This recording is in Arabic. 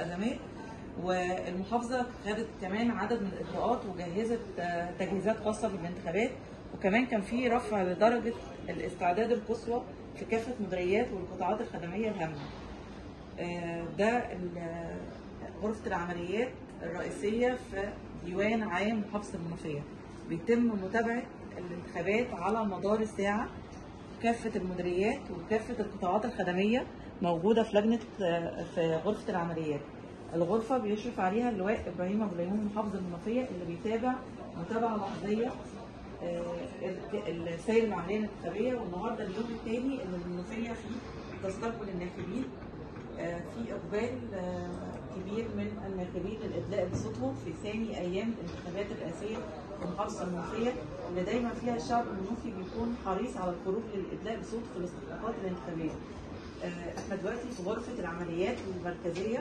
الأزمات والمحافظة خدت كمان عدد من الإجراءات وجهزت آه، تجهيزات خاصة بالانتخابات وكمان كان في رفع لدرجة الاستعداد القصوى في كافة مديريات والقطاعات الخدمية الهامة. آه، ده غرفة العمليات الرئيسية في ديوان عام محافظه المنوفية. بيتم متابعة الانتخابات على مدار الساعة كافة المديريات وكافة القطاعات الخدمية موجودة في لجنة آه، في غرفة العمليات. الغرفة بيشرف عليها اللواء إبراهيم ابو ليمون محافظ المنوفيه اللي بيتابع متابعة لحظيه آه، ال- السير العملية الانتخابيه والنهاردة اليوم الثاني اللي المنوفية فيه تستقبل الناخبين آه، في إقبال الناخبين للإدلاء بصوتهم في ثاني أيام الانتخابات الرئاسية في محافظه المنوفية اللي دايما فيها الشعب المنوفي بيكون حريص على الخروج للإدلاء بصوت في الاستحقاقات الانتخابية. آه، إحنا دلوقتي في غرفة العمليات المركزية